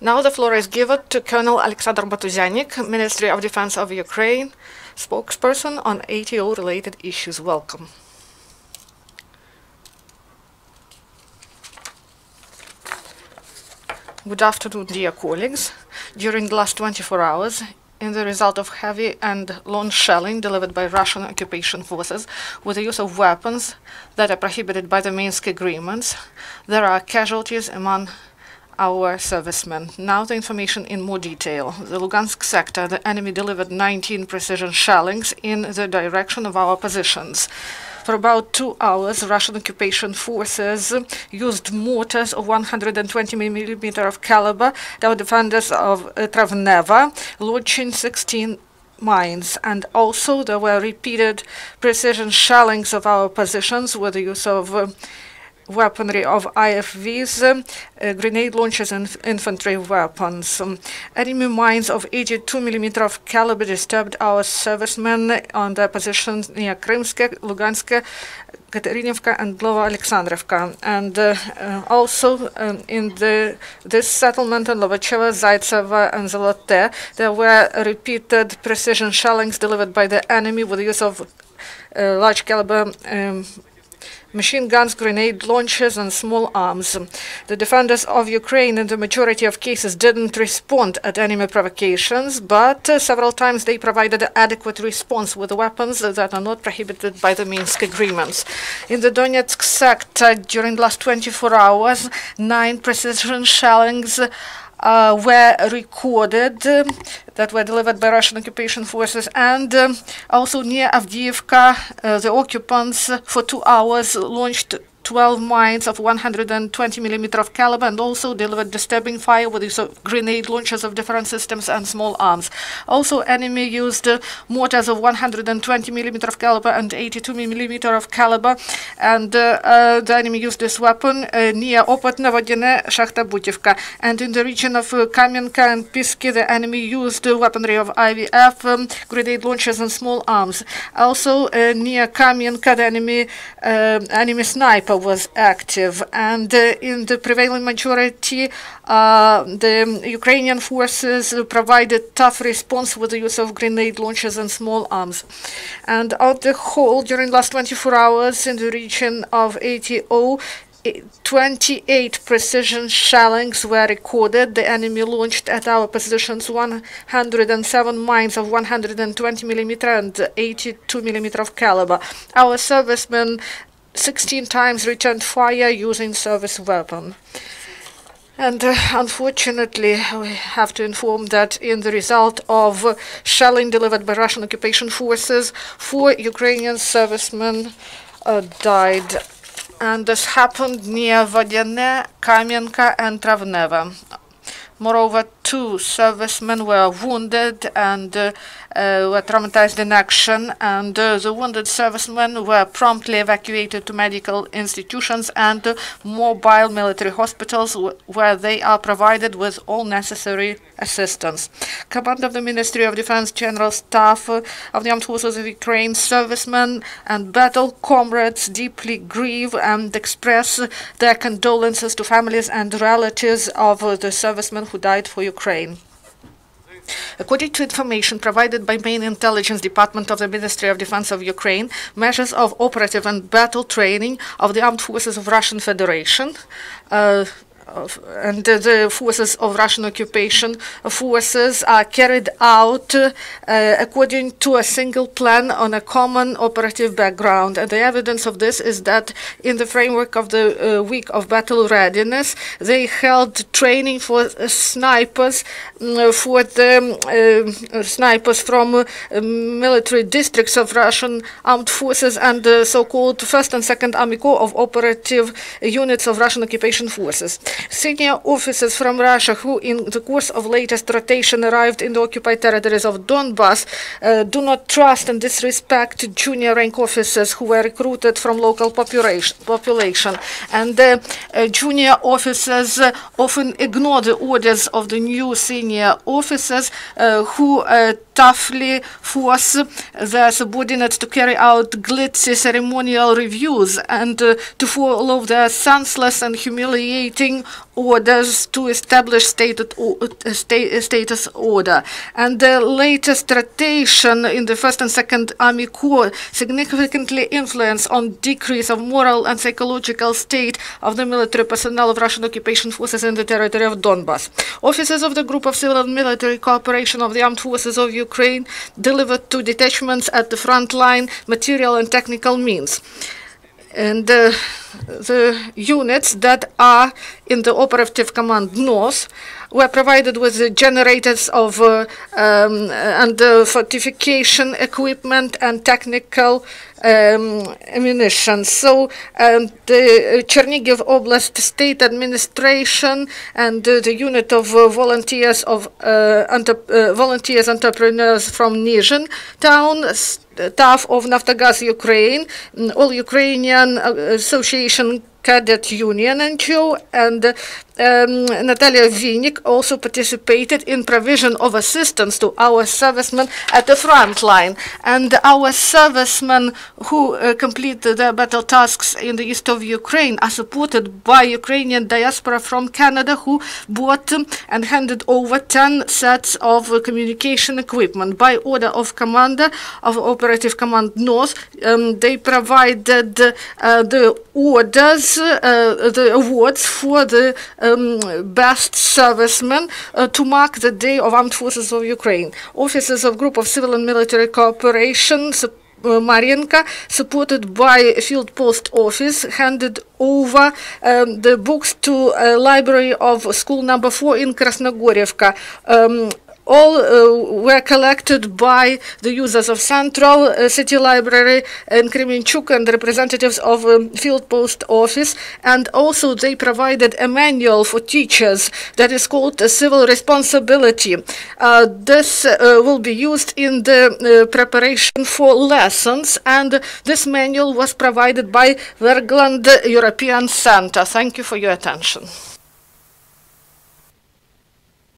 Now the floor is given to Colonel Alexander Motuzyanyk, Ministry of Defense of Ukraine, spokesperson on ATO-related issues. Welcome. Good afternoon, dear colleagues. During the last 24 hours, in the result of heavy and long shelling delivered by Russian occupation forces with the use of weapons that are prohibited by the Minsk agreements, there are casualties among our servicemen. Now the information in more detail. The Lugansk sector, the enemy delivered 19 precision shellings in the direction of our positions. For about two hours, Russian occupation forces used mortars of 120 millimeter of caliber, the defenders of uh, Travneva, launching 16 mines. And also there were repeated precision shellings of our positions with the use of uh, weaponry of IFVs, uh, grenade launchers and infantry weapons. Um, enemy mines of 82 millimeter of caliber disturbed our servicemen on their positions near Krymske, Lugansk, Katerinivka and Glova Alexandrovka. And uh, uh, also um, in the this settlement in Lovacheva, Zaitseva and Zolote, there were repeated precision shellings delivered by the enemy with the use of uh, large caliber um, machine guns, grenade launchers, and small arms. The defenders of Ukraine, in the majority of cases, didn't respond at enemy provocations, but uh, several times they provided adequate response with weapons that are not prohibited by the Minsk agreements. In the Donetsk sector, during the last 24 hours, nine precision shellings uh, were recorded um, that were delivered by Russian occupation forces, and um, also near Avdiivka, uh, the occupants for two hours launched 12 mines of 120 millimeter of caliber and also delivered disturbing fire with use of grenade launchers of different systems and small arms. Also, enemy used uh, mortars of 120 millimeter of caliber and 82 millimeter of caliber, and uh, uh, the enemy used this weapon uh, near Opytne, Vodine, Shakhta Butivka. And in the region of uh, Kamenka and Piski, the enemy used weaponry of IVF, um, grenade launchers and small arms. Also, near Kamenka, the enemy, enemy sniper was active, and uh, in the prevailing majority, uh, the Ukrainian forces provided tough response with the use of grenade launchers and small arms. And on the whole, during the last 24 hours in the region of ATO, 28 precision shellings were recorded. The enemy launched at our positions 107 mines of 120 millimeter and 82 millimeter of caliber. Our servicemen 16 times returned fire using service weapon. And uh, unfortunately, we have to inform that in the result of shelling delivered by Russian occupation forces, four Ukrainian servicemen uh, died. And this happened near Vodene, Kamenka, and Travneva. Moreover, two servicemen were wounded and uh, were traumatized in action, and uh, the wounded servicemen were promptly evacuated to medical institutions and uh, mobile military hospitals where they are provided with all necessary assistance. Command of the Ministry of Defense General Staff uh, of the Armed Forces of Ukraine servicemen and battle comrades deeply grieve and express their condolences to families and relatives of uh, the servicemen who died for Ukraine. According to information provided by main intelligence department of the Ministry of Defense of Ukraine, measures of operative and battle training of the armed forces of Russian Federation uh, and the forces of Russian occupation forces are carried out uh, according to a single plan on a common operative background. And the evidence of this is that in the framework of the uh, week of battle readiness, they held training for uh, snipers mm, for the uh, snipers from uh, military districts of Russian armed forces and the so-called first and second Army Corps of operative units of Russian occupation forces. Senior officers from Russia who, in the course of latest rotation, arrived in the occupied territories of Donbass uh, do not trust and disrespect junior rank officers who were recruited from local population. population. And uh, uh, junior officers uh, often ignore the orders of the new senior officers uh, who uh, toughly force their subordinates to carry out glitzy ceremonial reviews and to follow their senseless and humiliating orders to establish stated sta- status order. And the latest rotation in the First and Second Army Corps significantly influenced on decrease of moral and psychological state of the military personnel of Russian occupation forces in the territory of Donbass. Officers of the Group of Civil and Military Cooperation of the Armed Forces of Ukraine delivered to detachments at the front line material and technical means. And uh, the units that are in the operative command North were provided with the generators of uh, um, and fortification equipment and technical um, ammunition. So um, the Chernigiv Oblast State Administration and uh, the unit of uh, volunteers of uh, uh, volunteers entrepreneurs from Nizhyn town. staff of Naftogaz Ukraine, mm, all Ukrainian uh, Association Cadet Union NGO, and um, Natalia Vinik also participated in provision of assistance to our servicemen at the front line. And our servicemen who uh, complete their battle tasks in the east of Ukraine are supported by Ukrainian diaspora from Canada who bought um, and handed over 10 sets of uh, communication equipment by order of commander of Operative Command North. Um, they provided uh, the orders, the awards for the um, best servicemen uh, to mark the Day of Armed Forces of Ukraine. Officers of Group of Civil and Military Cooperation uh, Marinka, supported by Field Post Office, handed over um, the books to a library of school number four in Krasnogorivka. Um, all uh, were collected by the users of Central uh, City Library and Kremenchuk and representatives of um, Field Post Office. And also they provided a manual for teachers that is called uh, Civil Responsibility. Uh, this uh, will be used in the uh, preparation for lessons and this manual was provided by Wergeland European Center. Thank you for your attention.